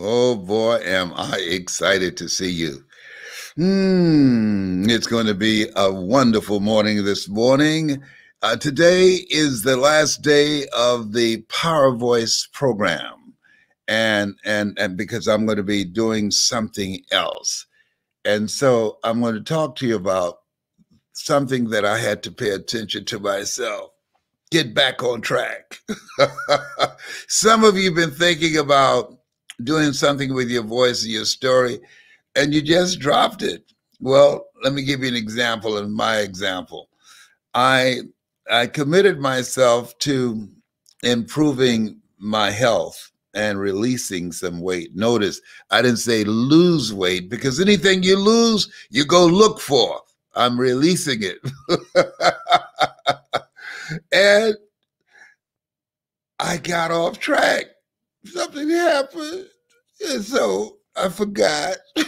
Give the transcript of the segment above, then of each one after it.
Oh boy, am I excited to see you. Hmm, it's going to be a wonderful morning this morning. Uh, today is the last day of the Power Voice program, and and and because I'm going to be doing something else, and so I'm going to talk to you about something that I had to pay attention to myself. Get back on track. Some of you have been thinking about doing something with your voice and your story, and you just dropped it. Well, let me give you an example of my example. I I committed myself to improving my health and releasing some weight. Notice I didn't say lose weight because anything you lose, you go look for. I'm releasing it. and I got off track something happened. And so I forgot.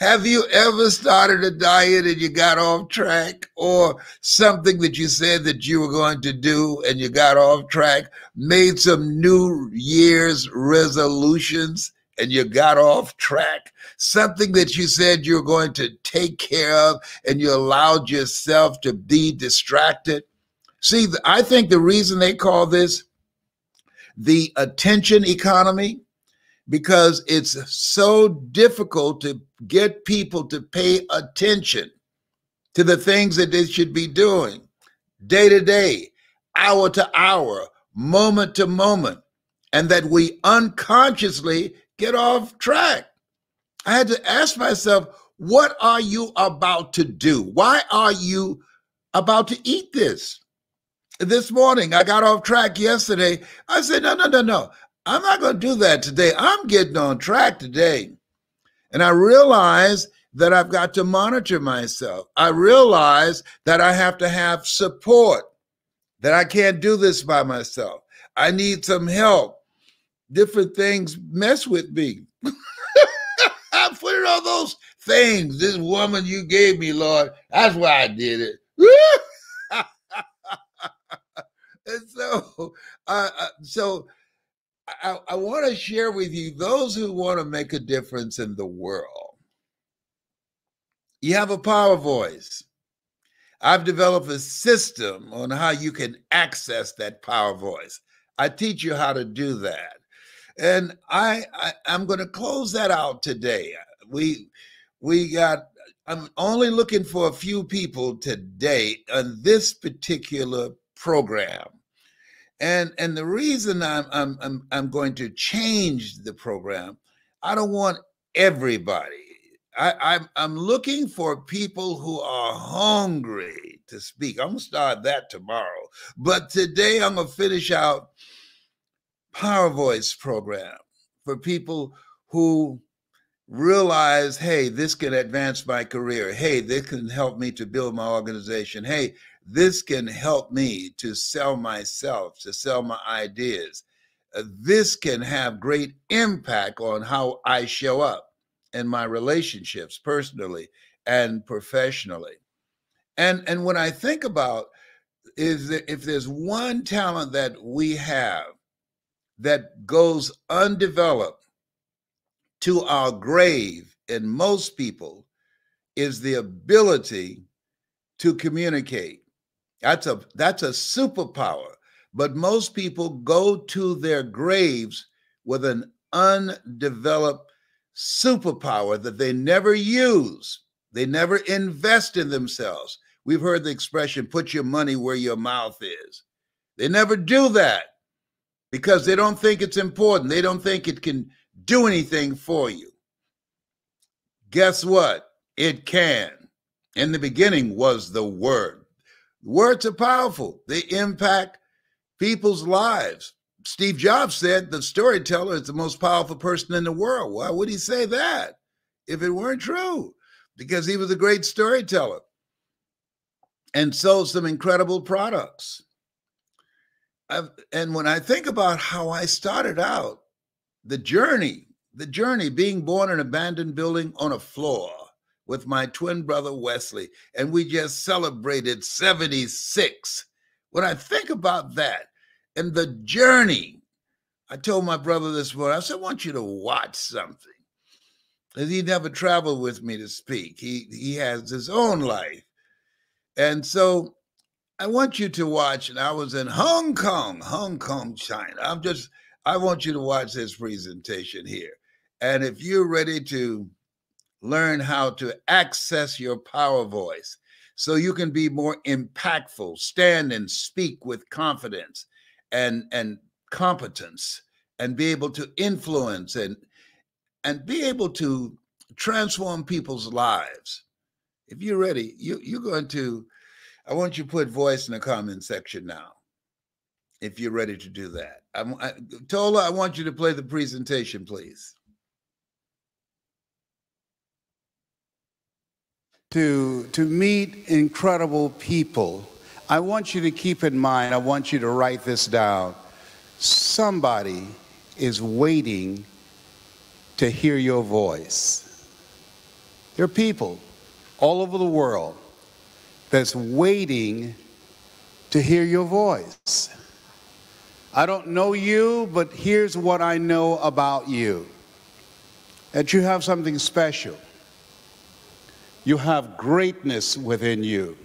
Have you ever started a diet and you got off track or something that you said that you were going to do and you got off track, made some New Year's resolutions and you got off track? Something that you said you were going to take care of and you allowed yourself to be distracted? See, I think the reason they call this the attention economy because it's so difficult to get people to pay attention to the things that they should be doing day to day, hour to hour, moment to moment, and that we unconsciously get off track. I had to ask myself, what are you about to do? Why are you about to eat this? This morning. I got off track yesterday. I said, no, no, no, no. I'm not going to do that today. I'm getting on track today. And I realize that I've got to monitor myself. I realize that I have to have support, that I can't do this by myself. I need some help. Different things mess with me. I put it on those things. This woman you gave me, Lord, that's why I did it. and so, uh, uh, so I, I want to share with you those who want to make a difference in the world. You have a power voice. I've developed a system on how you can access that power voice. I teach you how to do that. And I, I am going to close that out today. We we got I'm only looking for a few people today on this particular program. And and the reason I'm I'm I'm, I'm going to change the program, I don't want everybody. I, I'm I'm looking for people who are hungry to speak. I'm gonna start that tomorrow. But today I'm gonna finish out Power Voice program for people who realize, hey, this can advance my career. Hey, this can help me to build my organization. Hey, this can help me to sell myself, to sell my ideas. Uh, this can have great impact on how I show up in my relationships personally and professionally. And and when I think about is that if there's one talent that we have that goes undeveloped to our grave in most people is the ability to communicate that's a that's a superpower. But most people go to their graves with an undeveloped superpower that they never use. They never invest in themselves. We've heard the expression put your money where your mouth is. They never do that because they don't think it's important. They don't think it can do anything for you. Guess what? It can. In the beginning was the word. Words are powerful, they impact people's lives. Steve Jobs said the storyteller is the most powerful person in the world. Why would he say that if it weren't true? Because he was a great storyteller and sold some incredible products. I've, and when I think about how I started out, the journey, the journey being born in an abandoned building on a floor, with my twin brother Wesley, and we just celebrated 76. When I think about that and the journey, I told my brother this morning, I said, I want you to watch something. Because he never traveled with me to speak. He he has his own life. And so I want you to watch, and I was in Hong Kong, Hong Kong, China. I'm just, I want you to watch this presentation here. And if you're ready to learn how to access your power voice so you can be more impactful, stand and speak with confidence and, and competence and be able to influence and and be able to transform people's lives. If you're ready, you, you're going to, I want you to put voice in the comment section now. If you're ready to do that. I'm, I, Tola, I want you to play the presentation, please. To, to meet incredible people, I want you to keep in mind, I want you to write this down. Somebody is waiting to hear your voice. There are people all over the world that's waiting to hear your voice. I don't know you, but here's what I know about you that you have something special. You have greatness within you.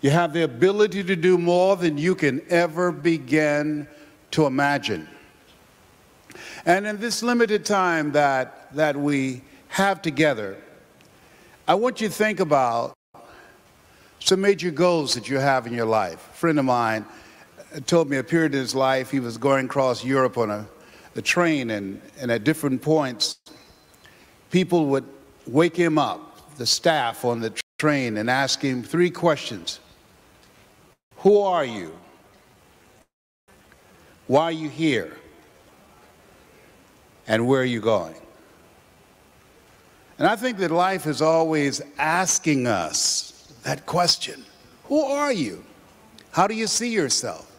You have the ability to do more than you can ever begin to imagine. And in this limited time that, that we have together, I want you to think about some major goals that you have in your life. A friend of mine told me a period in his life he was going across Europe on a, a train, and, and at different points, people would wake him up, the staff on the train, and ask him three questions Who are you? Why are you here? and where are you going? And I think that life is always asking us that question Who are you? How do you see yourself?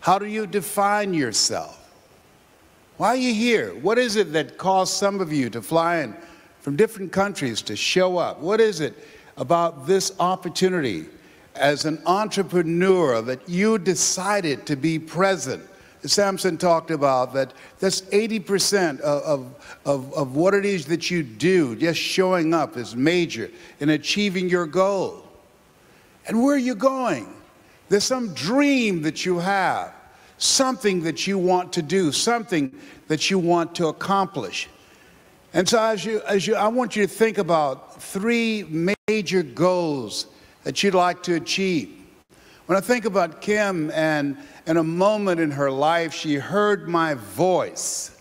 How do you define yourself? Why are you here? What is it that caused some of you to fly in from different countries to show up? What is it about this opportunity as an entrepreneur that you decided to be present? Samson talked about that that's 80% of, of, of what it is that you do, just showing up is major in achieving your goal. And where are you going? There's some dream that you have, something that you want to do, something that you want to accomplish. And so as you, as you, I want you to think about three major goals that you'd like to achieve. When I think about Kim and in a moment in her life, she heard my voice.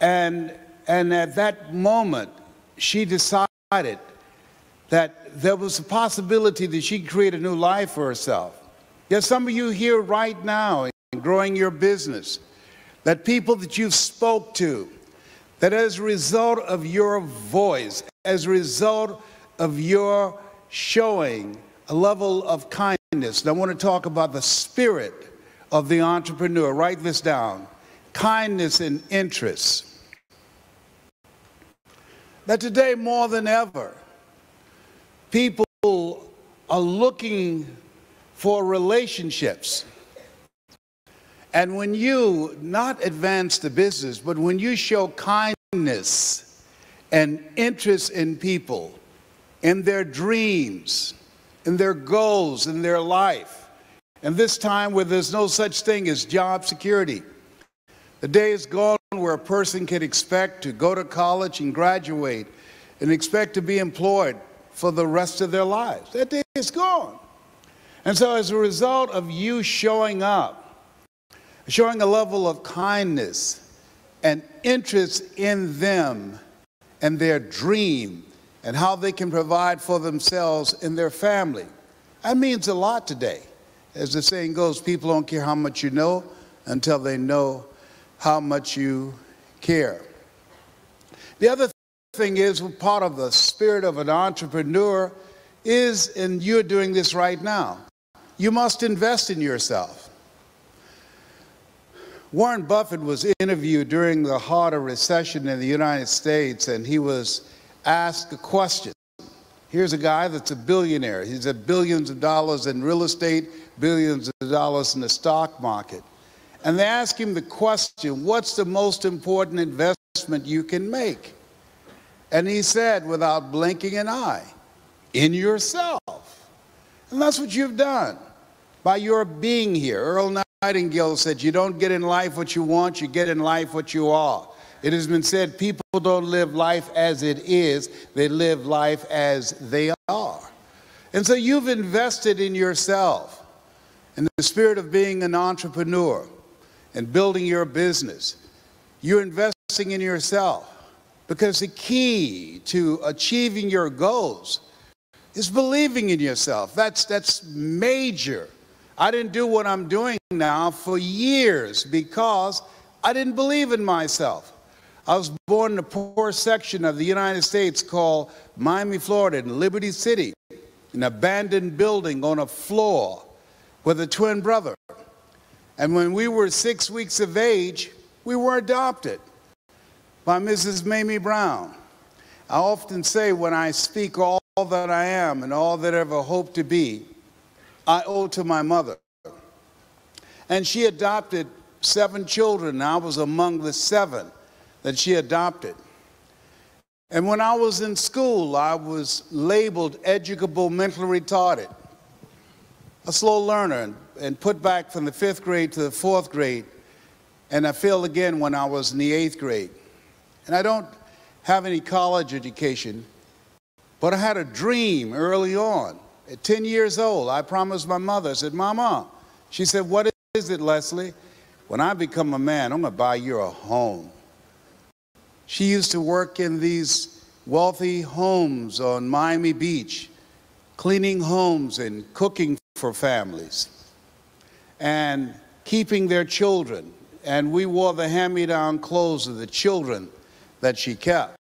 And, and at that moment, she decided that there was a possibility that she could create a new life for herself. Yes, some of you here right now growing your business, that people that you've spoke to, that as a result of your voice, as a result of your showing a level of kindness. And I want to talk about the spirit of the entrepreneur. Write this down kindness and interest. That today, more than ever, people are looking for relationships. And when you not advance the business, but when you show kindness and interest in people, in their dreams, in their goals in their life. And this time where there's no such thing as job security. The day is gone where a person can expect to go to college and graduate and expect to be employed for the rest of their lives. That day is gone. And so, as a result of you showing up, showing a level of kindness and interest in them and their dream and how they can provide for themselves and their family. That means a lot today. As the saying goes, people don't care how much you know until they know how much you care. The other thing is, part of the spirit of an entrepreneur is, and you're doing this right now, you must invest in yourself. Warren Buffett was interviewed during the heart of recession in the United States, and he was asked a question. Here's a guy that's a billionaire. He's had billions of dollars in real estate, billions of dollars in the stock market. And they asked him the question, What's the most important investment you can make? And he said, without blinking an eye, In yourself. And that's what you've done by your being here. Earl Nightingale said, You don't get in life what you want, you get in life what you are. It has been said people don't live life as it is, they live life as they are. And so you've invested in yourself, in the spirit of being an entrepreneur and building your business. You're investing in yourself because the key to achieving your goals is believing in yourself. That's, that's major. I didn't do what I'm doing now for years because I didn't believe in myself. I was born in a poor section of the United States called Miami, Florida, in Liberty City, an abandoned building on a floor with a twin brother. And when we were six weeks of age, we were adopted by Mrs. Mamie Brown. I often say when I speak all that I am and all that I ever hope to be, I owe to my mother. And she adopted seven children, I was among the seven that she adopted. And when I was in school, I was labeled educable mentally retarded, a slow learner, and, put back from the fifth grade to the fourth grade. And I failed again when I was in the eighth grade. And I don't have any college education, but I had a dream early on at 10 years old, I promised my mother, I said, Mama, she said, What is it, Leslie? When I become a man, I'm going to buy you a home. She used to work in these wealthy homes on Miami Beach, cleaning homes and cooking for families and keeping their children. And we wore the hand me down clothes of the children that she kept.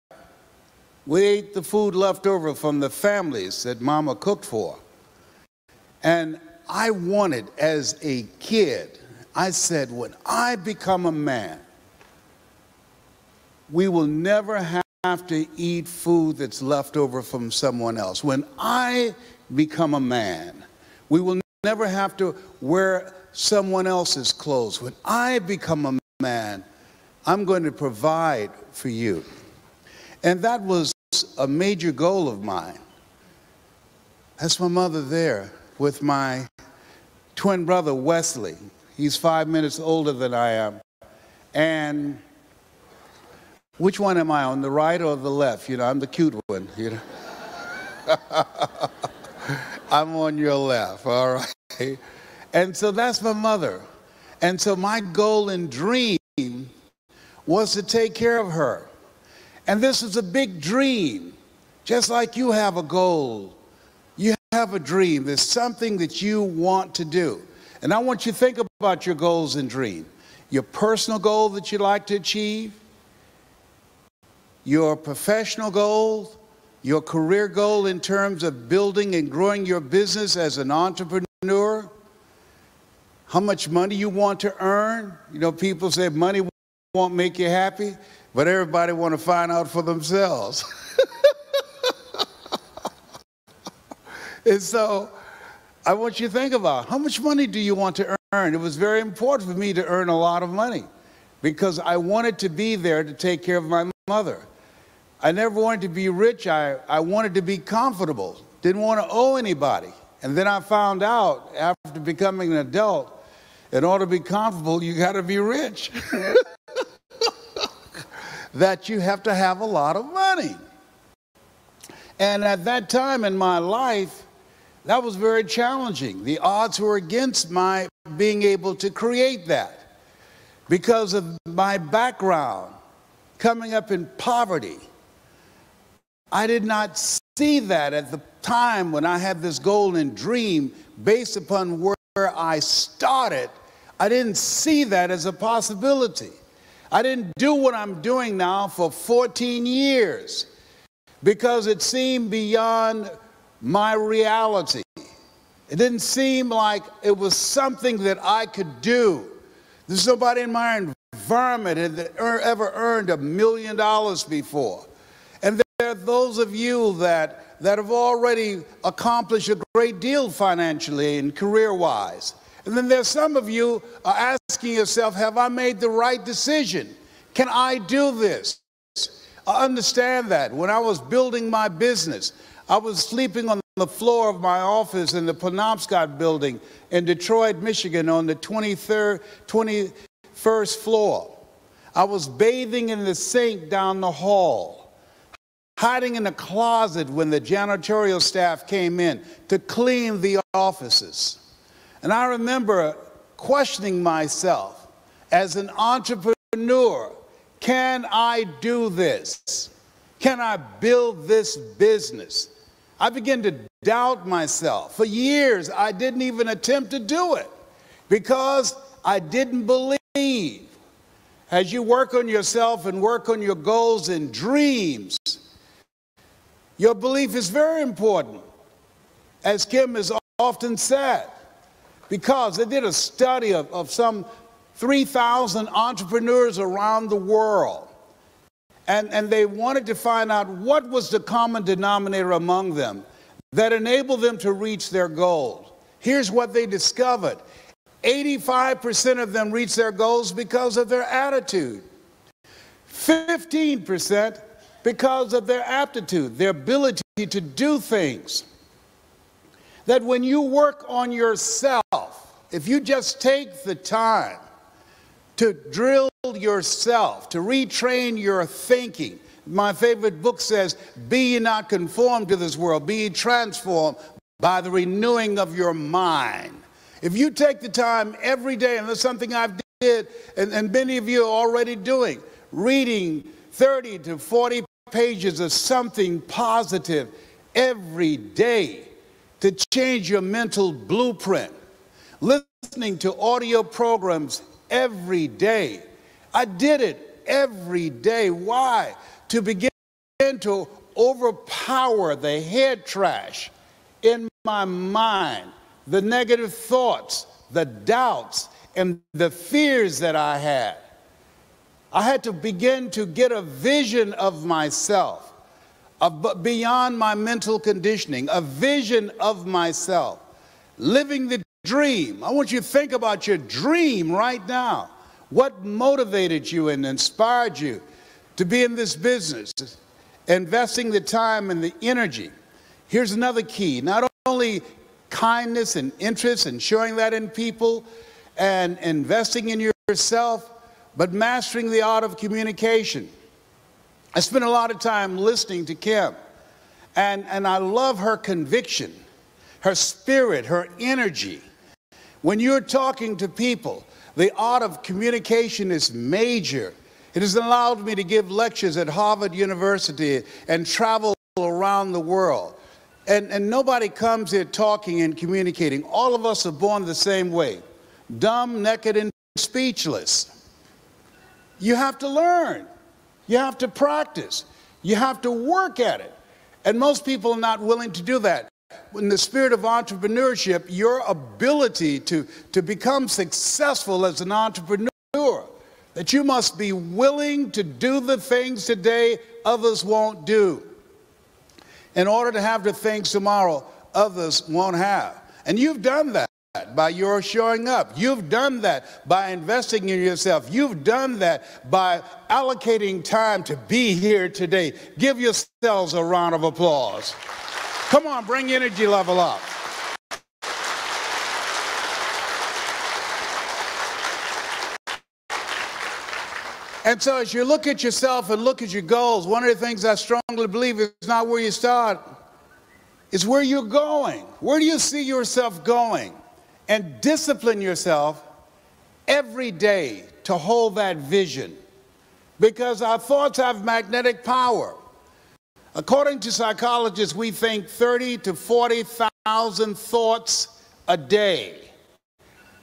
We ate the food left over from the families that mama cooked for. And I wanted, as a kid, I said, when I become a man, we will never have to eat food that's left over from someone else. When I become a man, we will never have to wear someone else's clothes. When I become a man, I'm going to provide for you. And that was a major goal of mine. That's my mother there with my twin brother, Wesley. He's five minutes older than I am. And which one am I, on the right or the left? You know, I'm the cute one, you know. I'm on your left, all right? And so that's my mother. And so my goal and dream was to take care of her. And this is a big dream, just like you have a goal. You have a dream. There's something that you want to do. And I want you to think about your goals and dream. Your personal goal that you'd like to achieve, your professional goal, your career goal in terms of building and growing your business as an entrepreneur, how much money you want to earn. You know, people say money won't make you happy, but everybody want to find out for themselves. and so I want you to think about how much money do you want to earn? It was very important for me to earn a lot of money because I wanted to be there to take care of my mother. I never wanted to be rich. I, I wanted to be comfortable, didn't want to owe anybody. And then I found out after becoming an adult, in order to be comfortable, you got to be rich. that you have to have a lot of money. And at that time in my life, that was very challenging. The odds were against my being able to create that because of my background coming up in poverty. I did not see that at the time when I had this golden dream based upon where I started. I didn't see that as a possibility. I didn't do what I'm doing now for 14 years because it seemed beyond my reality. It didn't seem like it was something that I could do. There's nobody in my environment that ever earned a million dollars before. And there are those of you that, that have already accomplished a great deal financially and career wise. And then there's some of you are asking yourself, have I made the right decision? Can I do this? I understand that. When I was building my business, I was sleeping on the floor of my office in the Penobscot building in Detroit, Michigan on the 23rd, 21st floor. I was bathing in the sink down the hall, hiding in the closet when the janitorial staff came in to clean the offices. And I remember questioning myself as an entrepreneur can I do this? Can I build this business? I began to doubt myself. For years, I didn't even attempt to do it because I didn't believe. As you work on yourself and work on your goals and dreams, your belief is very important, as Kim has often said, because they did a study of, of some 3,000 entrepreneurs around the world. And, and they wanted to find out what was the common denominator among them that enabled them to reach their goals. Here's what they discovered 85% of them reached their goals because of their attitude, 15% because of their aptitude, their ability to do things. That when you work on yourself, if you just take the time to drill yourself, to retrain your thinking. My favorite book says, Be ye not conformed to this world, be ye transformed by the renewing of your mind. If you take the time every day, and that's something I've did, and, and many of you are already doing, reading 30 to 40 pages of something positive every day to change your mental blueprint, listening to audio programs every day. I did it every day. Why? To begin to overpower the head trash in my mind, the negative thoughts, the doubts, and the fears that I had. I had to begin to get a vision of myself, of beyond my mental conditioning, a vision of myself, living the dream. I want you to think about your dream right now. What motivated you and inspired you to be in this business, investing the time and the energy? Here's another key not only kindness and interest and showing that in people and investing in yourself, but mastering the art of communication. I spent a lot of time listening to Kim, and, and I love her conviction, her spirit, her energy. When you're talking to people, the art of communication is major. It has allowed me to give lectures at Harvard University and travel around the world. And, and nobody comes here talking and communicating. All of us are born the same way dumb, naked, and speechless. You have to learn, you have to practice, you have to work at it. And most people are not willing to do that in the spirit of entrepreneurship, your ability to, to become successful as an entrepreneur, that you must be willing to do the things today others won't do in order to have the things tomorrow others won't have. And you've done that by your showing up. You've done that by investing in yourself. You've done that by allocating time to be here today. Give yourselves a round of applause. Come on, bring energy level up. And so, as you look at yourself and look at your goals, one of the things I strongly believe is not where you start, it's where you're going. Where do you see yourself going? And discipline yourself every day to hold that vision. Because our thoughts have magnetic power. According to psychologists, we think 30 to 40,000 thoughts a day.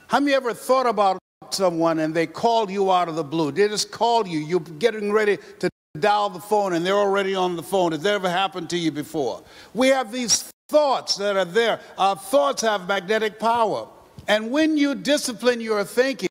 Have you ever thought about someone and they call you out of the blue? They just call you, you're getting ready to dial the phone and they're already on the phone. Has that ever happened to you before? We have these thoughts that are there. Our thoughts have magnetic power. And when you discipline your thinking,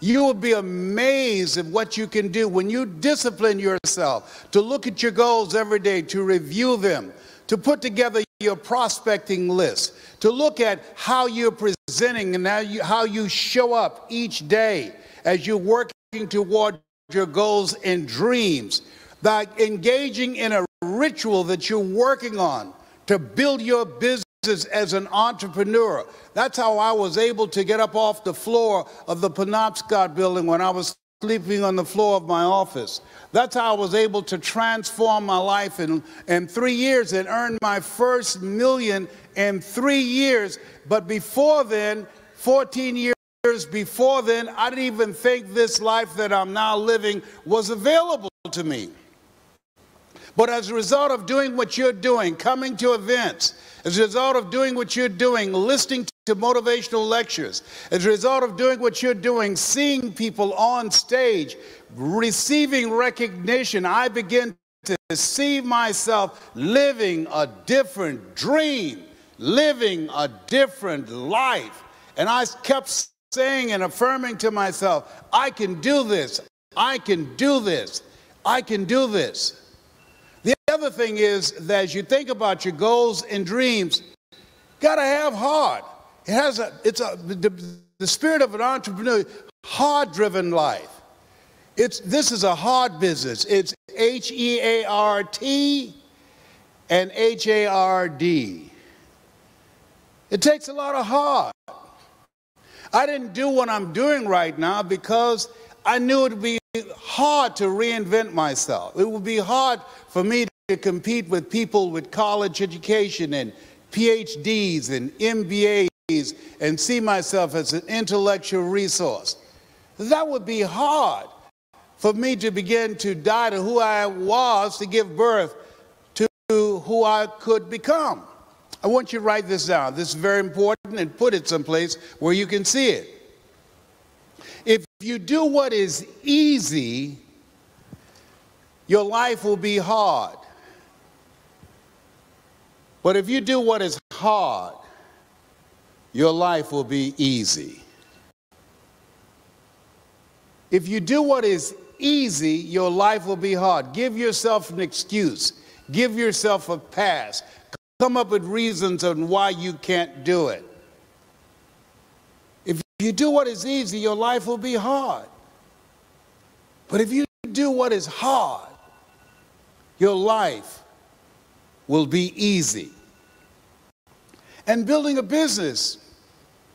you will be amazed at what you can do. When you discipline yourself to look at your goals every day, to review them, to put together your prospecting list, to look at how you're presenting and how you, how you show up each day as you're working toward your goals and dreams, by engaging in a ritual that you're working on to build your business as an entrepreneur. That's how I was able to get up off the floor of the Penobscot building when I was sleeping on the floor of my office. That's how I was able to transform my life in, in three years and earn my first million in three years. But before then, 14 years before then, I didn't even think this life that I'm now living was available to me. But as a result of doing what you're doing, coming to events, as a result of doing what you're doing, listening to motivational lectures, as a result of doing what you're doing, seeing people on stage, receiving recognition, I begin to see myself living a different dream, living a different life. And I kept saying and affirming to myself, I can do this, I can do this, I can do this. The other thing is that as you think about your goals and dreams, gotta have heart. It has a, it's a, the, the spirit of an entrepreneur, hard-driven life. It's, this is a hard business. It's H-E-A-R-T and H-A-R-D. It takes a lot of heart. I didn't do what I'm doing right now because I knew it would be hard to reinvent myself. It would be hard for me to compete with people with college education and PhDs and MBAs and see myself as an intellectual resource. That would be hard for me to begin to die to who I was to give birth to who I could become. I want you to write this down. This is very important and put it someplace where you can see it. If you do what is easy, your life will be hard. But if you do what is hard, your life will be easy. If you do what is easy, your life will be hard. Give yourself an excuse. Give yourself a pass. Come up with reasons on why you can't do it. If you do what is easy, your life will be hard. But if you do what is hard, your life will be easy. And building a business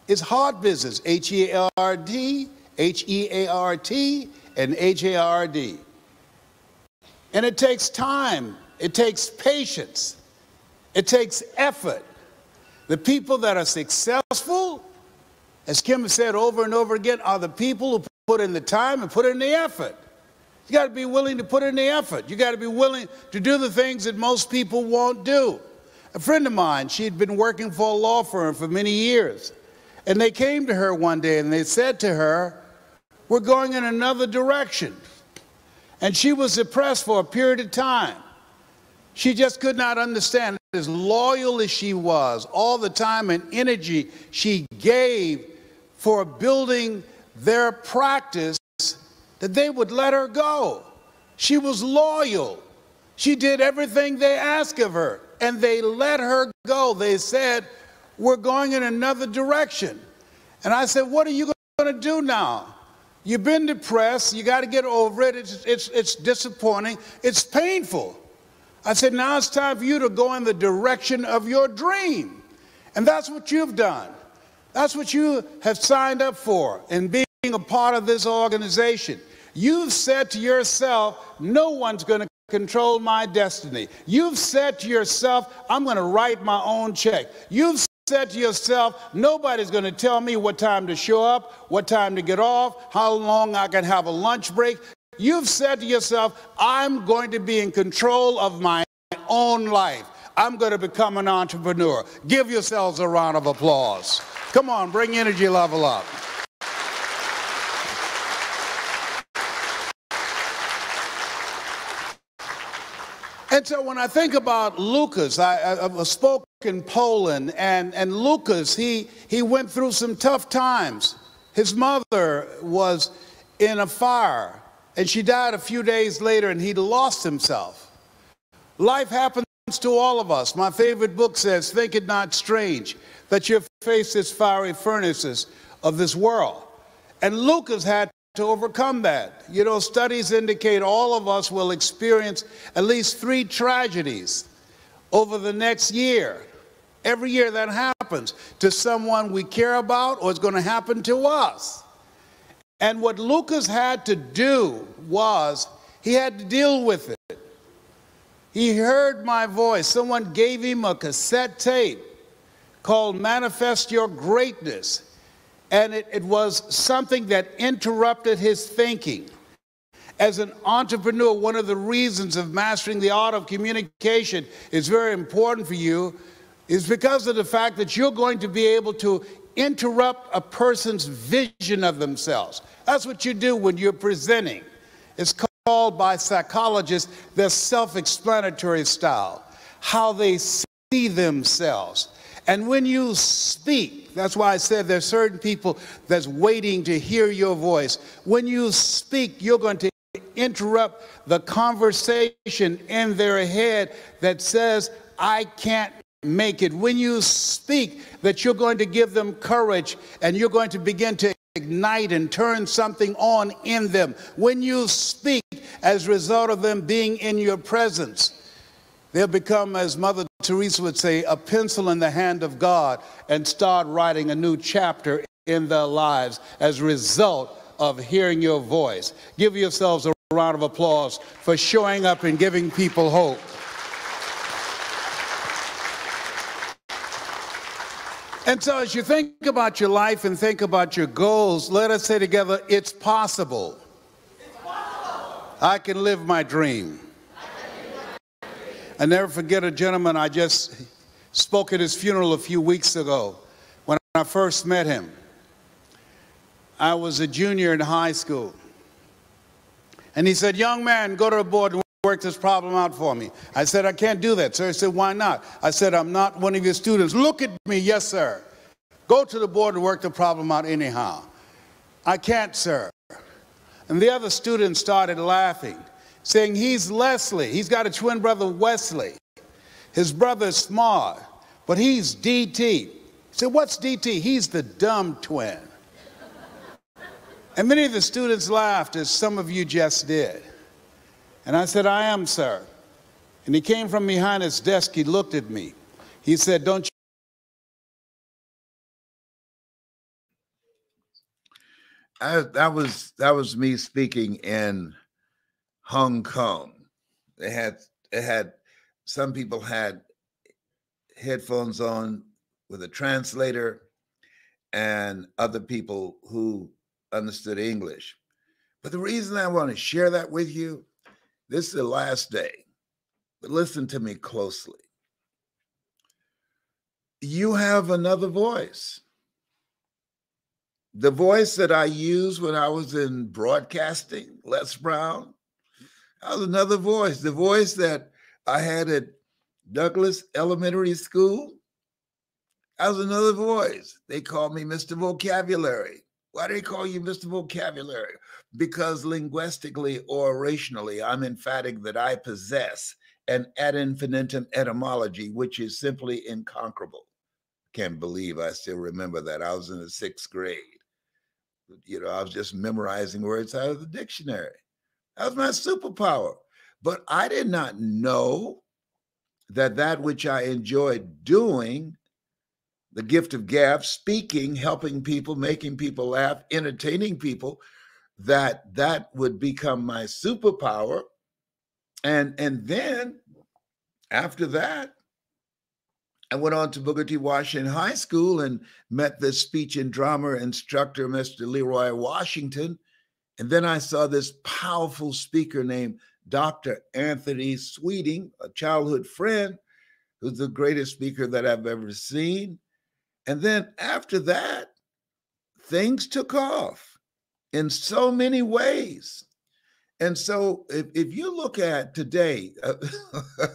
is hard business. H E A R D, H E A R T, and H A R D. And it takes time, it takes patience, it takes effort. The people that are successful, as Kim has said over and over again, are the people who put in the time and put in the effort. You got to be willing to put in the effort. You got to be willing to do the things that most people won't do. A friend of mine, she'd been working for a law firm for many years. And they came to her one day and they said to her, We're going in another direction. And she was depressed for a period of time. She just could not understand. As loyal as she was, all the time and energy she gave for building their practice that they would let her go. She was loyal. She did everything they asked of her, and they let her go. They said, We're going in another direction. And I said, What are you going to do now? You've been depressed. You got to get over it. It's, it's, it's disappointing. It's painful. I said, Now it's time for you to go in the direction of your dream. And that's what you've done. That's what you have signed up for in being a part of this organization. You've said to yourself, no one's going to control my destiny. You've said to yourself, I'm going to write my own check. You've said to yourself, nobody's going to tell me what time to show up, what time to get off, how long I can have a lunch break. You've said to yourself, I'm going to be in control of my own life. I'm going to become an entrepreneur. Give yourselves a round of applause. Come on, bring energy level up. And so when I think about Lucas, I, I, I, spoke in Poland, and, and Lucas, he, he went through some tough times. His mother was in a fire, and she died a few days later, and he lost himself. Life happens to all of us. My favorite book says, Think it not strange that you face this fiery furnaces of this world. And Lucas had to overcome that. You know, studies indicate all of us will experience at least three tragedies over the next year. Every year that happens to someone we care about or it's going to happen to us. And what Lucas had to do was he had to deal with it. He heard my voice. Someone gave him a cassette tape called Manifest Your Greatness. And it, it was something that interrupted his thinking. As an entrepreneur, one of the reasons of mastering the art of communication is very important for you is because of the fact that you're going to be able to interrupt a person's vision of themselves. That's what you do when you're presenting. It's called by psychologists the self explanatory style, how they see themselves. And when you speak, that's why I said there's certain people that's waiting to hear your voice. When you speak, you're going to interrupt the conversation in their head that says, I can't make it. When you speak, that you're going to give them courage and you're going to begin to ignite and turn something on in them. When you speak as a result of them being in your presence, they'll become, as Mother Teresa would say, a pencil in the hand of God and start writing a new chapter in their lives as a result of hearing your voice. Give yourselves a round of applause for showing up and giving people hope. And so, as you think about your life and think about your goals, let us say together, it's possible. It's possible. I can live my dream. I never forget a gentleman I just spoke at his funeral a few weeks ago when I first met him. I was a junior in high school. And he said, Young man, go to the board and work this problem out for me. I said, I can't do that, sir. He said, Why not? I said, I'm not one of your students. Look at me. Yes, sir. Go to the board and work the problem out anyhow. I can't, sir. And the other students started laughing, saying, He's Leslie. He's got a twin brother, Wesley. His brother's smart, but he's DT. He said, What's DT? He's the dumb twin. And many of the students laughed, as some of you just did. And I said, I am, sir. And he came from behind his desk. He looked at me. He said, Don't you? I, that was that was me speaking in Hong Kong. They had they had some people had headphones on with a translator, and other people who understood English. But the reason I want to share that with you this is the last day, but listen to me closely. You have another voice. The voice that I used when I was in broadcasting, Les Brown, that was another voice. The voice that I had at Douglas Elementary School, that was another voice. They called me Mr. Vocabulary. Why do they call you Mr. Vocabulary? Because linguistically or orationally, I'm emphatic that I possess an ad infinitum etymology, which is simply inconquerable. Can't believe I still remember that. I was in the sixth grade. You know, I was just memorizing words out of the dictionary. That was my superpower. But I did not know that that which I enjoyed doing the gift of gab, speaking, helping people, making people laugh, entertaining people, that that would become my superpower. And and then after that, I went on to Booker T. Washington High School and met the speech and drama instructor, Mr. Leroy Washington. And then I saw this powerful speaker named Dr. Anthony Sweeting, a childhood friend, who's the greatest speaker that I've ever seen. And then after that, things took off in so many ways. And so if, if you look at today, uh,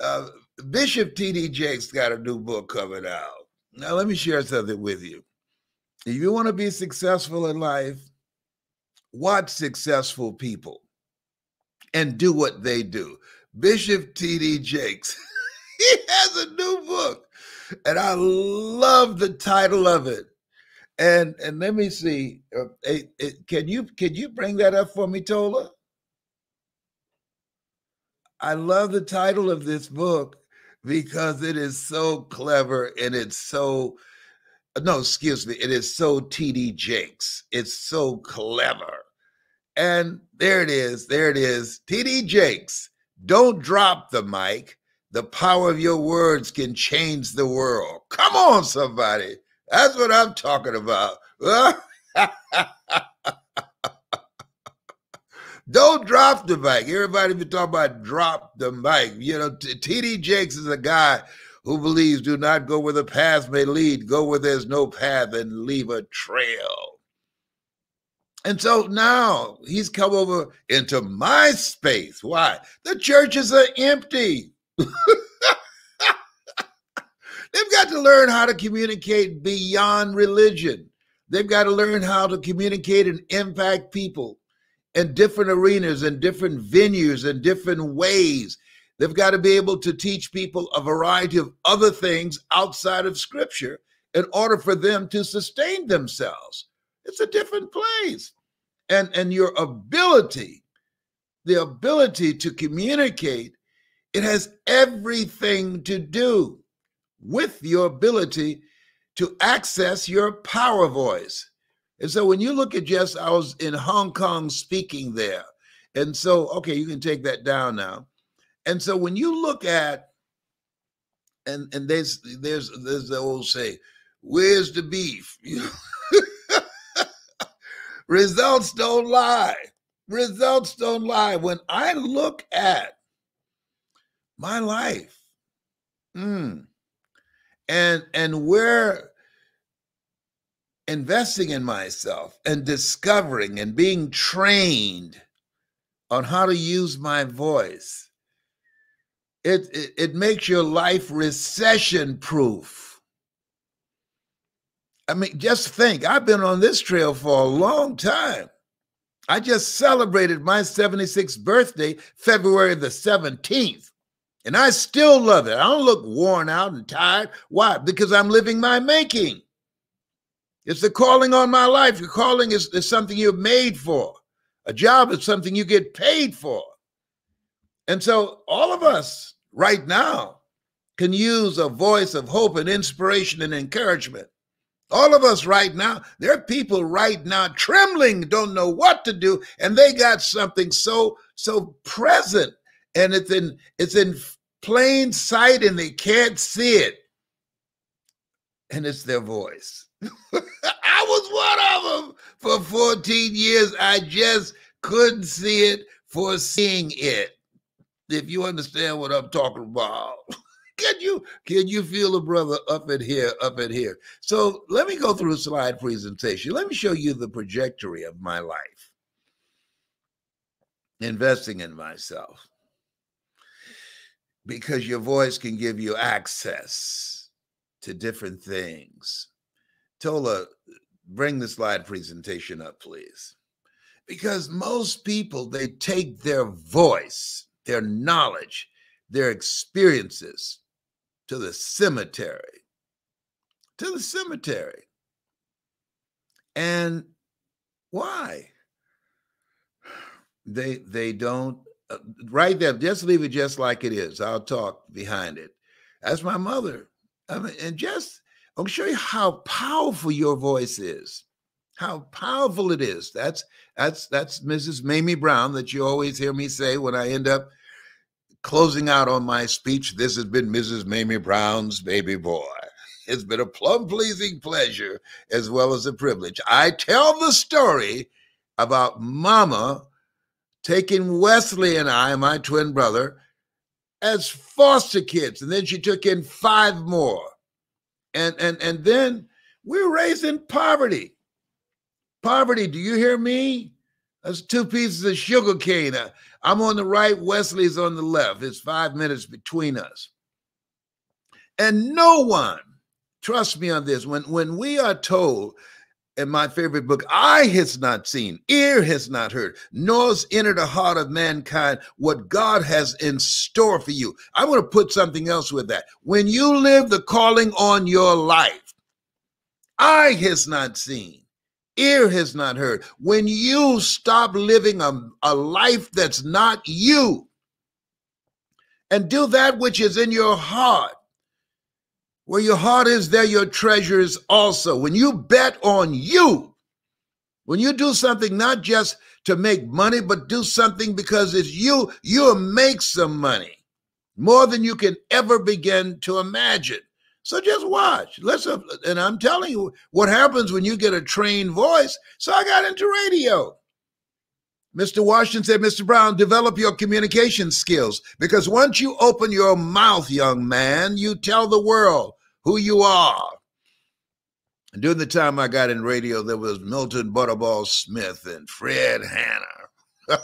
uh, Bishop T.D. Jakes got a new book coming out. Now, let me share something with you. If you want to be successful in life, watch successful people and do what they do. Bishop T.D. Jakes. he has a new book, and I love the title of it. And and let me see, uh, it, it, can you can you bring that up for me, Tola? I love the title of this book because it is so clever and it's so no, excuse me, it is so TD Jakes. It's so clever. And there it is. There it is. TD Jakes. Don't drop the mic. The power of your words can change the world. Come on, somebody. That's what I'm talking about. Don't drop the mic. Everybody been talking about drop the mic. You know, TD Jakes is a guy who believes do not go where the path may lead, go where there's no path and leave a trail. And so now he's come over into my space. Why? The churches are empty. They've got to learn how to communicate beyond religion. They've got to learn how to communicate and impact people in different arenas and different venues and different ways. They've got to be able to teach people a variety of other things outside of scripture in order for them to sustain themselves. It's a different place. And, and your ability, the ability to communicate, it has everything to do with your ability to access your power voice. And so when you look at just, I was in Hong Kong speaking there. And so, okay, you can take that down now. And so when you look at, and and there's there's there's the old say, where's the beef? Results don't lie. Results don't lie. When I look at my life, mm, and and where investing in myself and discovering and being trained on how to use my voice it, it, it makes your life recession proof i mean just think i've been on this trail for a long time i just celebrated my 76th birthday february the 17th and i still love it i don't look worn out and tired why because i'm living my making it's the calling on my life. Your calling is, is something you're made for. A job is something you get paid for. And so all of us right now can use a voice of hope and inspiration and encouragement. All of us right now, there are people right now trembling, don't know what to do, and they got something so so present, and it's in it's in plain sight, and they can't see it, and it's their voice. I was one of them for 14 years. I just couldn't see it for seeing it. If you understand what I'm talking about. Can you can you feel a brother up in here, up in here? So let me go through a slide presentation. Let me show you the trajectory of my life. Investing in myself. Because your voice can give you access to different things. Tola, bring the slide presentation up, please. Because most people, they take their voice, their knowledge, their experiences to the cemetery. To the cemetery. And why? They they don't uh, right there. Just leave it just like it is. I'll talk behind it. That's my mother. I mean, and just I'll show you how powerful your voice is. How powerful it is. That's that's that's Mrs. Mamie Brown that you always hear me say when I end up closing out on my speech. This has been Mrs. Mamie Brown's baby boy. It's been a plum pleasing pleasure as well as a privilege. I tell the story about Mama taking Wesley and I, my twin brother, as foster kids, and then she took in five more and and and then we're raised in poverty. Poverty, do you hear me? That's two pieces of sugar cane. I'm on the right, Wesley's on the left. It's five minutes between us. And no one, trust me on this, when, when we are told in my favorite book, eye has not seen, ear has not heard, nor's entered the heart of mankind what God has in store for you. I want to put something else with that. When you live the calling on your life, eye has not seen, ear has not heard. When you stop living a, a life that's not you and do that which is in your heart, where your heart is, there your treasure is also. When you bet on you, when you do something not just to make money, but do something because it's you, you'll make some money more than you can ever begin to imagine. So just watch. Listen, and I'm telling you what happens when you get a trained voice. So I got into radio. Mr. Washington said, Mr. Brown, develop your communication skills because once you open your mouth, young man, you tell the world who you are. And during the time I got in radio, there was Milton Butterball Smith and Fred Hanna.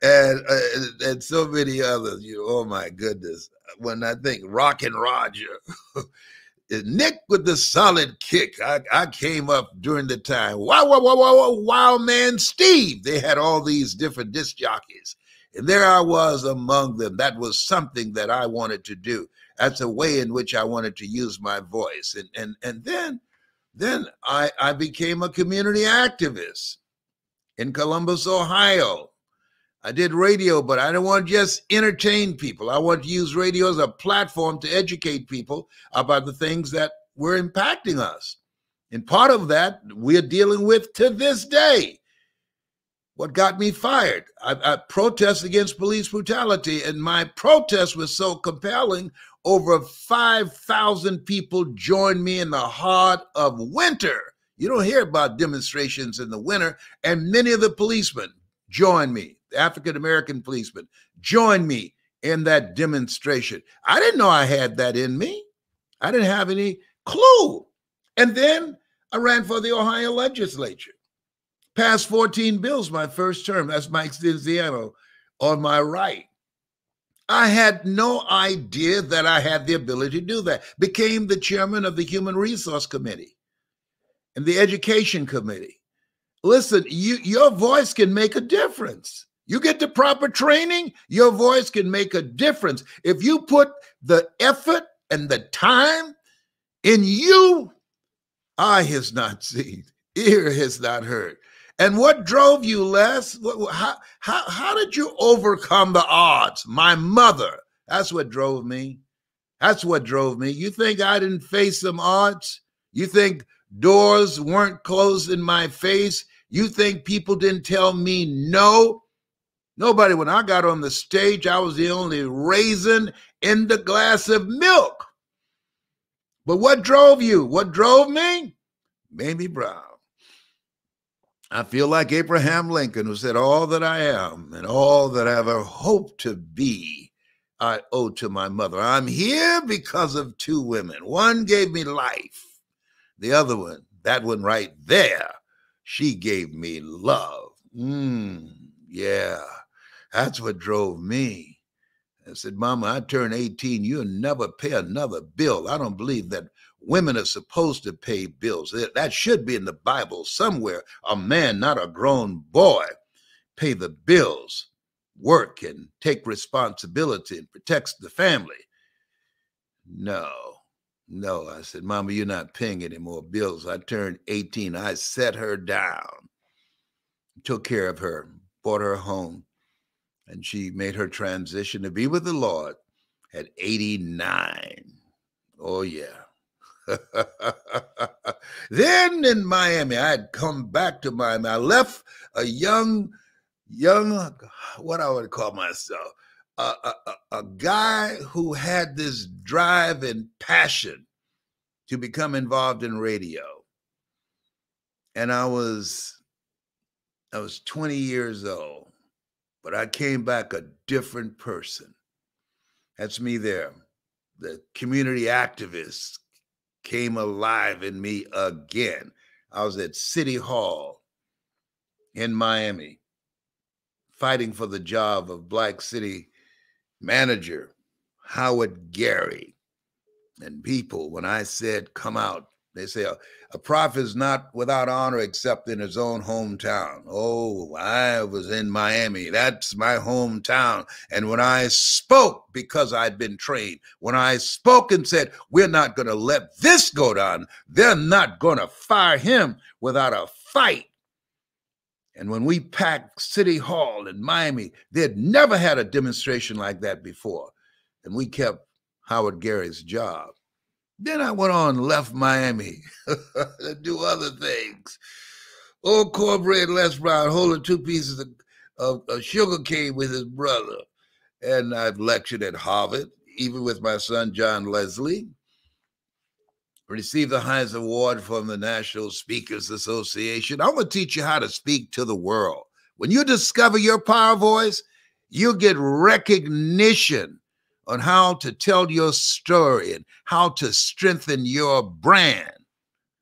and uh, and so many others. You, oh my goodness! When I think Rockin' Roger, Nick with the solid kick. I, I came up during the time. Wow, wow, wow, wow, wow, man, Steve. They had all these different disc jockeys. And there I was among them. That was something that I wanted to do. That's a way in which I wanted to use my voice. And and and then then I, I became a community activist in Columbus, Ohio. I did radio, but I don't want to just entertain people. I want to use radio as a platform to educate people about the things that were impacting us. And part of that we're dealing with to this day. What got me fired? I, I protest against police brutality, and my protest was so compelling. Over 5,000 people joined me in the heart of winter. You don't hear about demonstrations in the winter, and many of the policemen joined me African American policemen, join me in that demonstration. I didn't know I had that in me. I didn't have any clue. And then I ran for the Ohio legislature. Passed 14 bills my first term. That's Mike Stinziano on my right. I had no idea that I had the ability to do that. Became the chairman of the Human Resource Committee and the Education Committee. Listen, you, your voice can make a difference. You get the proper training, your voice can make a difference. If you put the effort and the time in you, eye has not seen, ear has not heard. And what drove you, Les? How, how, how did you overcome the odds? My mother. That's what drove me. That's what drove me. You think I didn't face some odds? You think doors weren't closed in my face? You think people didn't tell me no? Nobody, when I got on the stage, I was the only raisin in the glass of milk. But what drove you? What drove me? Mamie Brown. I feel like Abraham Lincoln, who said, All that I am and all that I ever hope to be, I owe to my mother. I'm here because of two women. One gave me life, the other one, that one right there, she gave me love. Mm, yeah. That's what drove me. I said, Mama, I turn 18. You'll never pay another bill. I don't believe that women are supposed to pay bills. That should be in the Bible somewhere. A man, not a grown boy, pay the bills, work, and take responsibility and protects the family. No, no. I said, Mama, you're not paying any more bills. I turned 18. I set her down, took care of her, brought her home, and she made her transition to be with the Lord at 89. Oh, yeah. then in Miami, I had come back to Miami. I left a young, young, what I would call myself, a, a, a guy who had this drive and passion to become involved in radio. And I was, I was 20 years old but I came back a different person. That's me there. The community activist came alive in me again. I was at City Hall in Miami fighting for the job of Black City Manager Howard Gary. And people, when I said come out, They say a, a prophet is not without honor except in his own hometown. Oh, I was in Miami. That's my hometown. And when I spoke, because I'd been trained, when I spoke and said, We're not going to let this go down, they're not going to fire him without a fight. And when we packed City Hall in Miami, they'd never had a demonstration like that before. And we kept Howard Gary's job. Then I went on left Miami to do other things. Old cornbread Les Brown holding two pieces of, of, of sugar cane with his brother. And I've lectured at Harvard, even with my son John Leslie. Received the highest award from the National Speakers Association. I'm going to teach you how to speak to the world. When you discover your power voice, you get recognition on how to tell your story and how to strengthen your brand.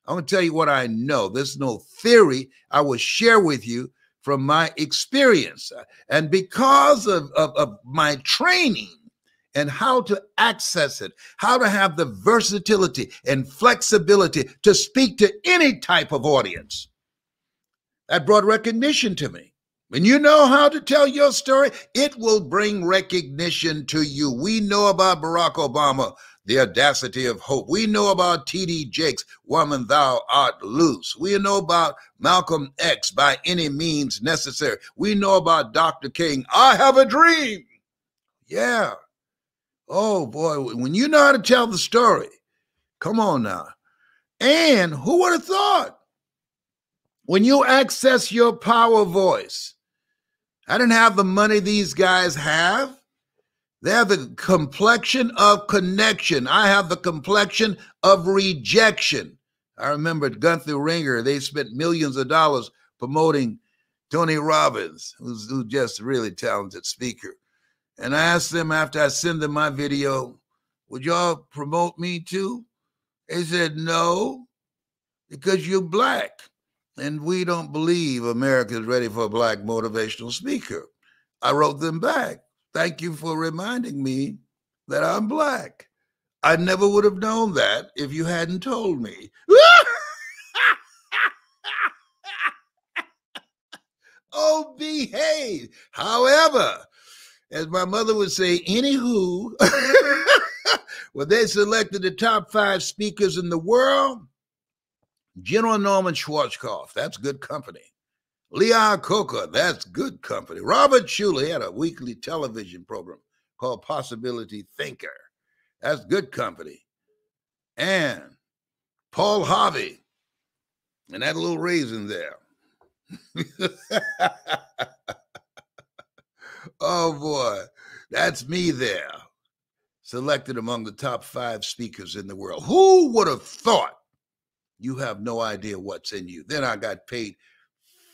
I'm going to tell you what I know. There's no theory. I will share with you from my experience. Uh, and because of, of, of my training and how to access it, how to have the versatility and flexibility to speak to any type of audience, that brought recognition to me. When you know how to tell your story, it will bring recognition to you. We know about Barack Obama, the audacity of hope. We know about T.D. Jakes, Woman Thou Art Loose. We know about Malcolm X, By Any Means Necessary. We know about Dr. King, I Have a Dream. Yeah. Oh boy, when you know how to tell the story, come on now. And who would have thought? When you access your power voice, I didn't have the money these guys have. They have the complexion of connection. I have the complexion of rejection. I remember Guthy-Renker, they spent millions of dollars promoting Tony Robbins, who's, who's just a really talented speaker. And I asked them after I send them my video, would y'all promote me too? They said, no, because you're black. And we don't believe America is ready for a black motivational speaker. I wrote them back. Thank you for reminding me that I'm black. I never would have known that if you hadn't told me. oh, behave. However, as my mother would say, anywho, when they selected the top five speakers in the world, General Norman Schwarzkopf, that's good company. Lee Iacocca, that's good company. Robert Schuller had a weekly television program called Possibility Thinker. That's good company. And Paul Harvey, and that little raisin there. oh boy, that's me there. Selected among the top five speakers in the world. Who would have thought you have no idea what's in you. Then I got paid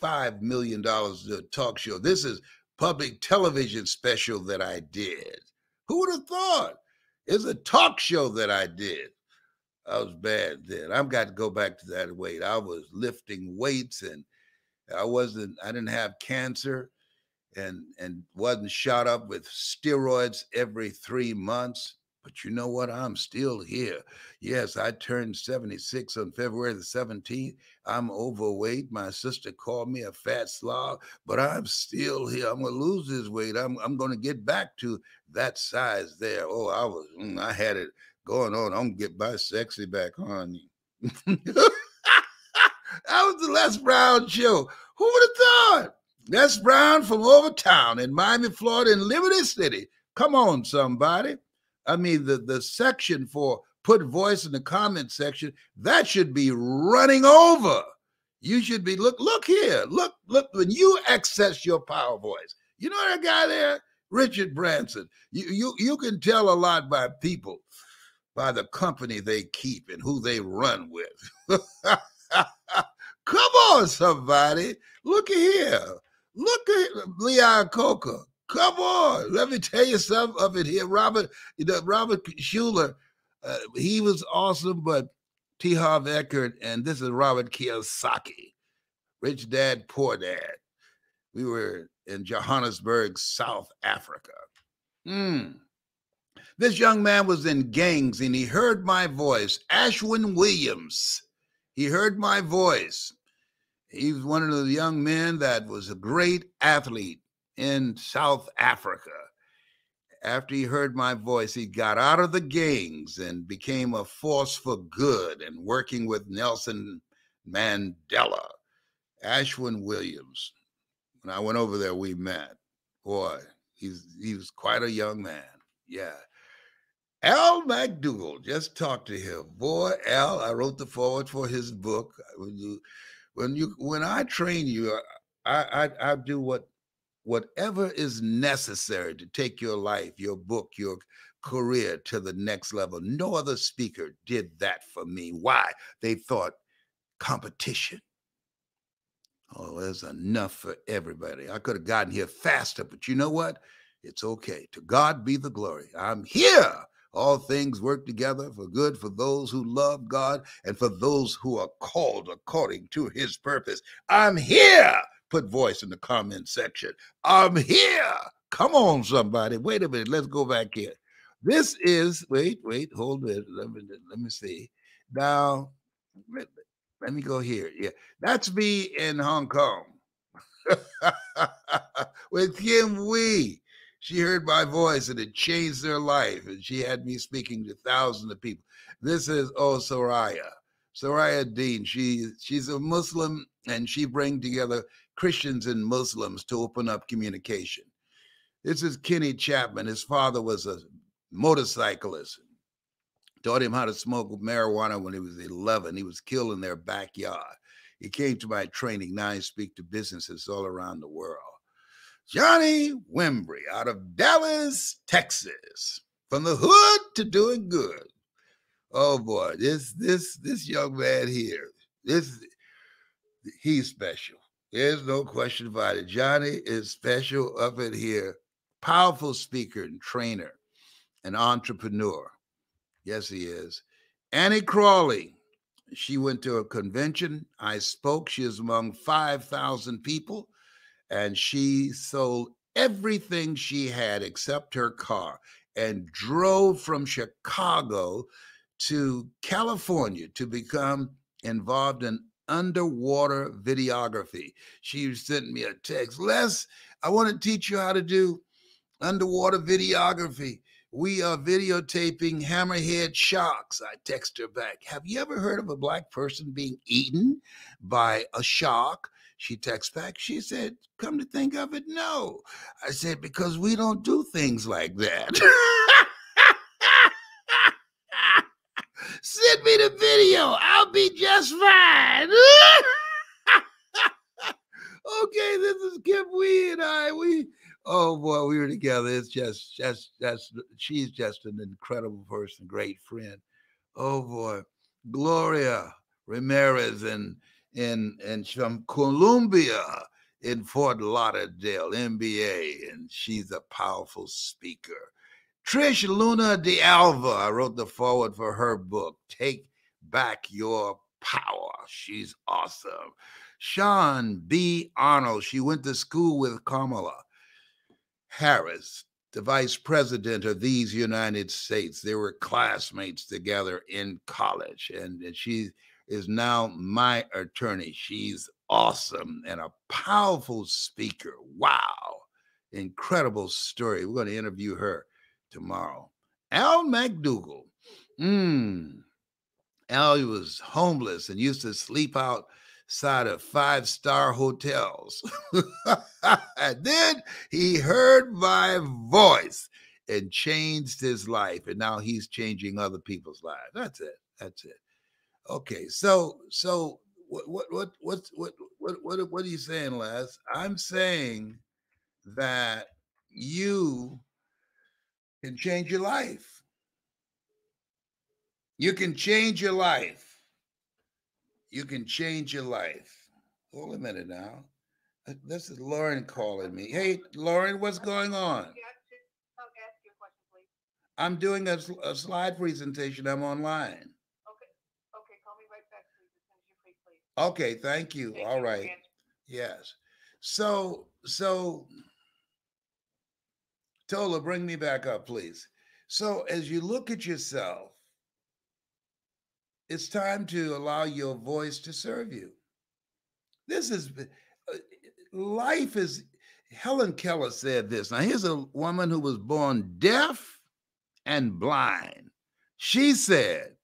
$5 million to talk show. This is public television special that I did. Who would have thought? It's a talk show that I did. I was bad then. I've got to go back to that weight. I was lifting weights and I wasn't, I didn't have cancer and and wasn't shot up with steroids every three months. But you know what? I'm still here. Yes, I turned 76 on February the 17th. I'm overweight. My sister called me a fat slob, but I'm still here. I'm going to lose this weight. I'm, I'm going to get back to that size there. Oh, I was, mm, I had it going on. I'm going to get my sexy back on. You. that was the Les Brown show. Who would have thought? Les Brown from over town in Miami, Florida, in Liberty City. Come on, somebody. I mean, the, the section for put voice in the comment section, that should be running over. You should be look, look here, look, look, when you access your power voice, you know that guy there, Richard Branson. You you you can tell a lot by people, by the company they keep and who they run with. Come on, somebody. Look here. Look at Lee Iacocca. Come on, let me tell you some of it here. Robert, you know, Robert Schuller, uh, he was awesome, but T. Harv Eker, and this is Robert Kiyosaki, Rich Dad, Poor Dad. We were in Johannesburg, South Africa. Mm. This young man was in gangs and he heard my voice, Ashwin Willemse. He heard my voice. He was one of the young men that was a great athlete in South Africa. After he heard my voice, he got out of the gangs and became a force for good and working with Nelson Mandela, Ashwin Willemse. When I went over there, we met. Boy, he's he was quite a young man. Yeah. Al McDougall, just talked to him. Boy, Al, I wrote the forward for his book. When you, when you, when I train you, I, I, I do what, whatever is necessary to take your life, your book, your career to the next level. No other speaker did that for me. Why? They thought competition. Oh, there's enough for everybody. I could have gotten here faster, but you know what? It's okay. To God be the glory. I'm here all things work together for good for those who love God and for those who are called according to his purpose. I'm here. Put voice in the comment section. I'm here. Come on, somebody. Wait a minute. Let's go back here. This is, wait, wait, hold it. Let me, let me see. Now, let, let me go here. Yeah, that's me in Hong Kong with Kim Wee she heard my voice and it changed their life. And she had me speaking to thousands of people. This is oh Soraya. Soraya Dean. She she's a Muslim and she bring together Christians and Muslims to open up communication. This is Kenny Chapman. His father was a motorcyclist. Taught him how to smoke marijuana when he was 11. He was killed in their backyard. He came to my training. Now I speak to businesses all around the world. Johnny Wimbrey out of Dallas, Texas. From the hood to doing good. Oh boy, this this this young man here, this he's special. There's no question about it. Johnny is special up in here. Powerful speaker and trainer, an entrepreneur. Yes, he is. Annie Crawley, she went to a convention. I spoke. She is among 5,000 people and she sold everything she had except her car and drove from Chicago to California to become involved in underwater videography. She sent me a text, Les, I want to teach you how to do underwater videography. We are videotaping hammerhead sharks. I text her back. Have you ever heard of a black person being eaten by a shark? She texts back. She said, Come to think of it, no. I said, Because we don't do things like that. Send me the video. I'll be just fine. okay, this is Kim Wee and I. We oh boy, we were together. It's just just that's she's just an incredible person, great friend. Oh boy. Gloria Ramirez and in and from Columbia in Fort Lauderdale, MBA, and she's a powerful speaker. Trish Luna de Alva, wrote the foreword for her book, Take Back Your Power. She's awesome. Sean B. Arnold, she went to school with Kamala Harris, the vice president of these United States. They were classmates together in college, and she is now my attorney. She's awesome and a powerful speaker. Wow. Incredible story. We're going to interview her tomorrow. Al McDougal. Mm. Al was homeless and used to sleep outside of five star hotels. and then he heard my voice and changed his life. And now he's changing other people's lives. That's it. That's it. Okay, so so what what what what what what what, what are you saying, Les? I'm saying that you can change your life. You can change your life. You can change your life. Hold a minute now. Uh, this is Lauren calling me. Hey, Lauren, what's going on? I'm doing a, a slide presentation. I'm online. Okay, okay thank you. Can, please. Okay, thank All you, right. Yes. So, so Tola, bring me back up, please. So, as you look at yourself, it's time to allow your voice to serve you. This is uh, life is Helen Keller said this. Now, here's a woman who was born deaf and blind. She said,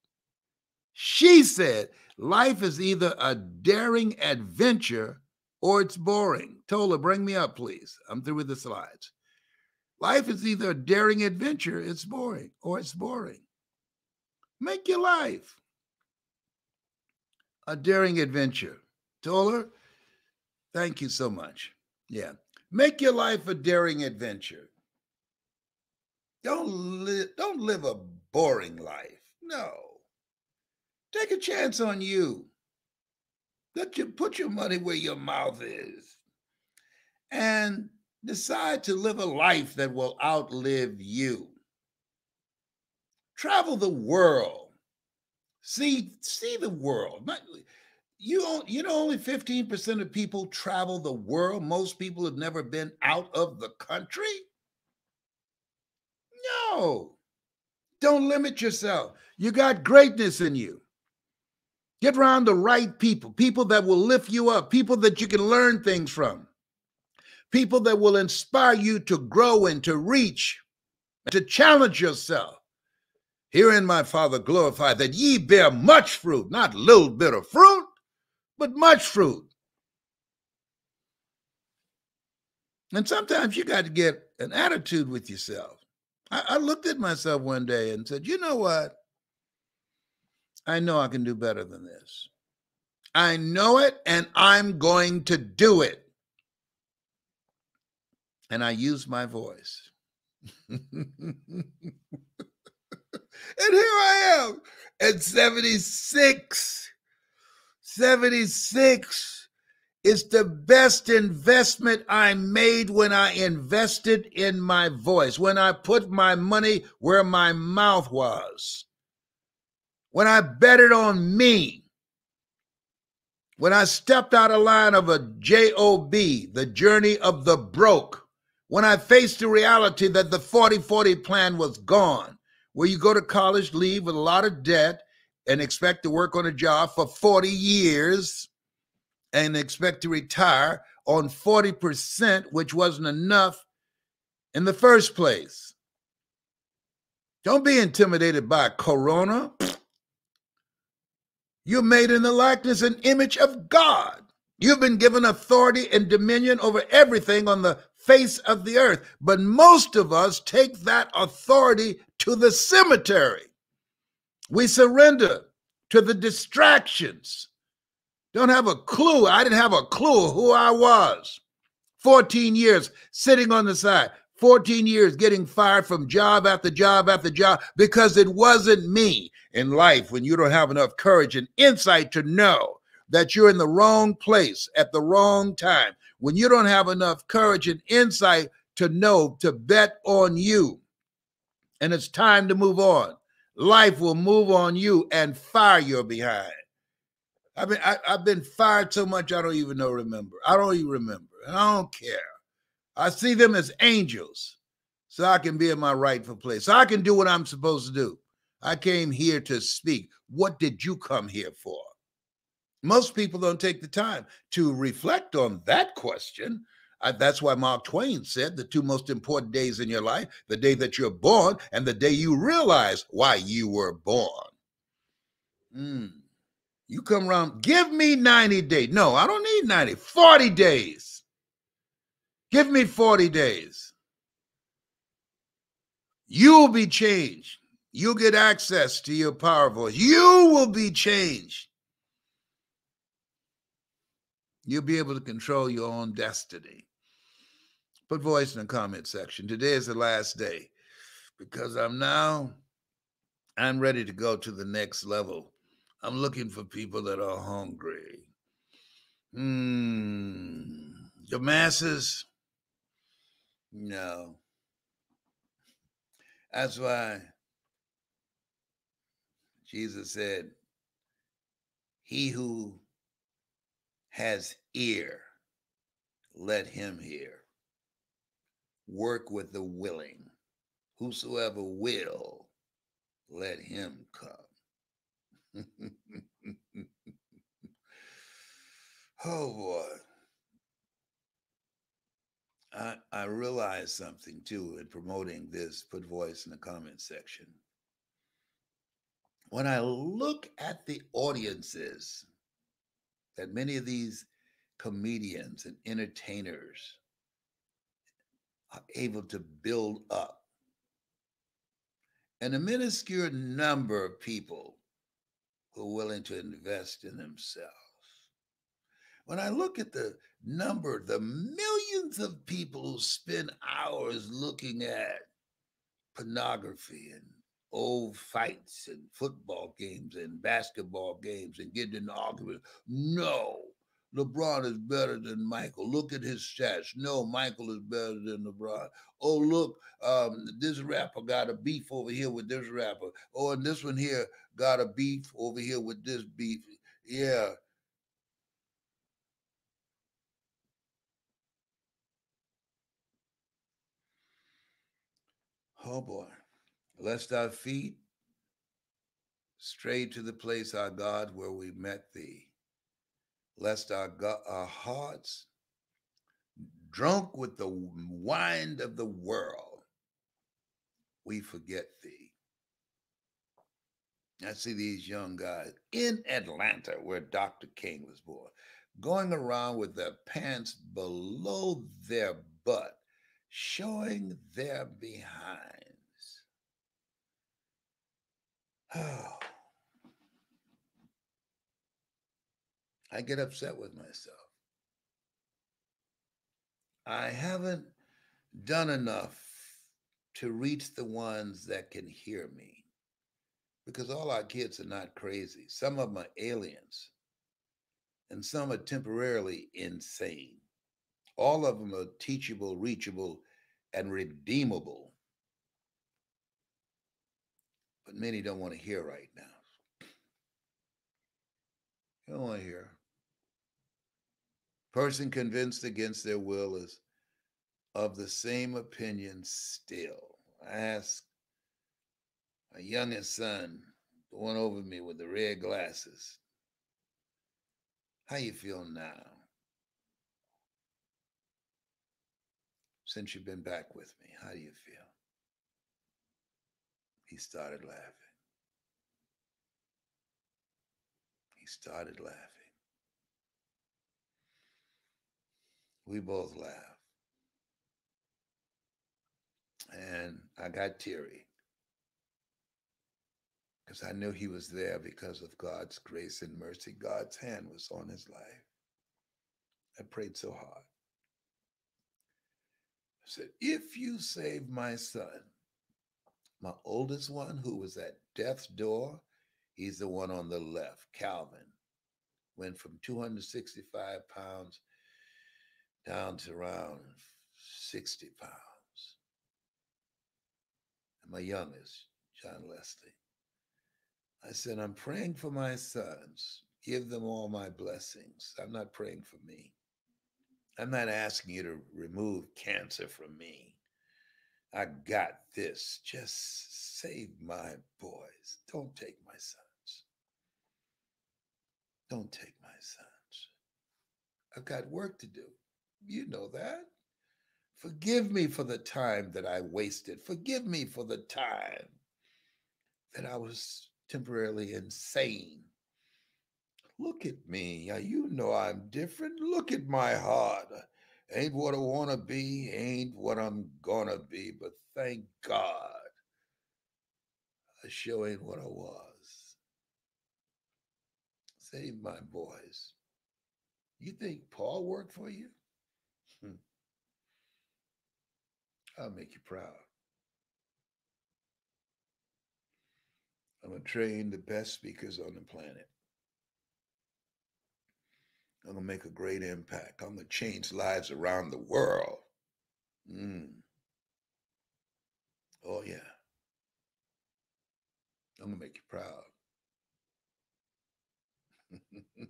she said, life is either a daring adventure or it's boring. Tola, bring me up, please. I'm through with the slides. Life is either a daring adventure, it's boring, or it's boring. Make your life a daring adventure. Tola, thank you so much. Yeah. Make your life a daring adventure. Don't live, don't live a boring life. No. Take a chance on you. Let you put your money where your mouth is. And decide to live a life that will outlive you. Travel the world. See, see the world. You you know only 15% of people travel the world most people have never been out of the country no don't limit yourself you got greatness in you get around the right people people that will lift you up people that you can learn things from people that will inspire you to grow and to reach and to challenge yourself herein my father glorified that ye bear much fruit not a little bit of fruit but much fruit. And sometimes you got to get an attitude with yourself. I, I, looked at myself one day and said, you know what? I know I can do better than this. I know it and I'm going to do it. And I used my voice. and here I am at 76 76 is the best investment I made when I invested in my voice, when I put my money where my mouth was, when I betted on me, when I stepped out of line of a JOB, the journey of the broke, when I faced the reality that the 40 40 plan was gone, where you go to college, leave with a lot of debt, and expect to work on a job for 40 years and expect to retire on 40%, which wasn't enough in the first place. Don't be intimidated by Corona. You're made in the likeness and image of God. You've been given authority and dominion over everything on the face of the earth. But most of us take that authority to the cemetery. We surrender to the distractions. Don't have a clue. I didn't have a clue who I was. 14 years sitting on the side, 14 years getting fired from job after job after job because it wasn't me in life when you don't have enough courage and insight to know that you're in the wrong place at the wrong time, when you don't have enough courage and insight to know to bet on you. And it's time to move on life will move on you and fire your behind. I mean, I, have been fired so much I don't even know remember. I don't even remember, and I don't care. I see them as angels, so I can be in my rightful place. So I can do what I'm supposed to do. I came here to speak. What did you come here for? Most people don't take the time to reflect on that question. I, that's why Mark Twain said the two most important days in your life the day that you're born and the day you realize why you were born. Mm. You come around, give me 90 days. No, I don't need 90, 40 days. Give me 40 days. You'll be changed. You'll get access to your power voice. You will be changed. You'll be able to control your own destiny. Put voice in the comment section. Today is the last day because I'm now I'm ready to go to the next level. I'm looking for people that are hungry. Hmm. The masses, no. That's why Jesus said, He who has ear, let him hear work with the willing. Whosoever will, let him come. oh boy. I, I realized something too in promoting this, put voice in the comment section. When I look at the audiences that many of these comedians and entertainers are able to build up, and a minuscule number of people who are willing to invest in themselves. When I look at the number, the millions of people who spend hours looking at pornography and old fights and football games and basketball games and getting in arguments. No, LeBron is better than Michael. Look at his stats. No, Michael is better than LeBron. Oh, look, um, this rapper got a beef over here with this rapper. Oh, and this one here got a beef over here with this beef. Yeah. Oh boy. Lest our feet stray to the place, our God, where we met thee lest our, God, our hearts, drunk with the wine of the world, we forget thee. I see these young guys in Atlanta, where Dr. King was born, going around with their pants below their butt, showing their behinds. Oh. I get upset with myself. I haven't done enough to reach the ones that can hear me because all our kids are not crazy. Some of them are aliens and some are temporarily insane. All of them are teachable, reachable, and redeemable. But many don't want to hear right now. Don't want to hear. Person convinced against their will is of the same opinion still. I asked my youngest son, the one over me with the red glasses, how you feel now? Since you've been back with me, how do you feel? He started laughing. He started laughing. we both laughed. And I got teary because I knew he was there because of God's grace and mercy. God's hand was on his life. I prayed so hard. I said, If you save my son, my oldest one who was at death's door, he's the one on the left, Calvin, went from 265 pounds down to around 60 pounds. And my youngest, John Leslie. I said, I'm praying for my sons. Give them all my blessings. I'm not praying for me. I'm not asking you to remove cancer from me. I got this. Just save my boys. Don't take my sons. Don't take my sons. I've got work to do. You know that. Forgive me for the time that I wasted. Forgive me for the time that I was temporarily insane. Look at me. You know I'm different. Look at my heart. Ain't what I want to be, ain't what I'm going to be, but thank God I sure ain't what I was. Save my boys. You think Paul worked for you? Hmm. I'll make you proud. I'm going to train the best speakers on the planet. I'm going to make a great impact. I'm going to change lives around the world. Mm. Oh, yeah. I'm going to make you proud.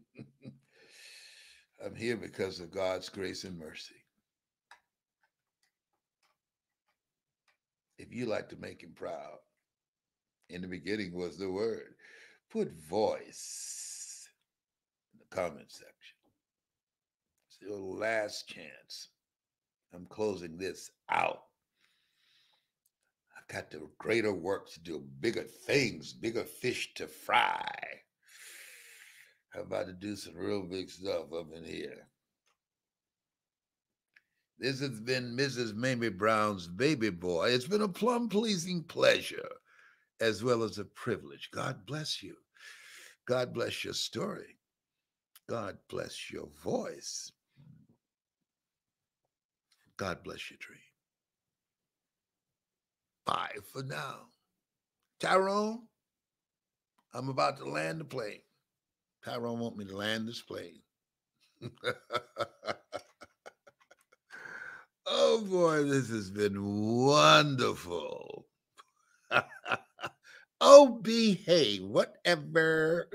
I'm here because of God's grace and mercy. If you like to make him proud, in the beginning was the word. Put voice in the comment section. Your last chance. I'm closing this out. I've got the greater work to do, bigger things, bigger fish to fry. I'm about to do some real big stuff up in here. This has been Mrs. Mamie Brown's baby boy. It's been a plum pleasing pleasure as well as a privilege. God bless you. God bless your story. God bless your voice. God bless your dream. Bye for now. Tyrone, I'm about to land the plane. Tyrone want me to land this plane. oh boy, this has been wonderful. oh, behave, whatever.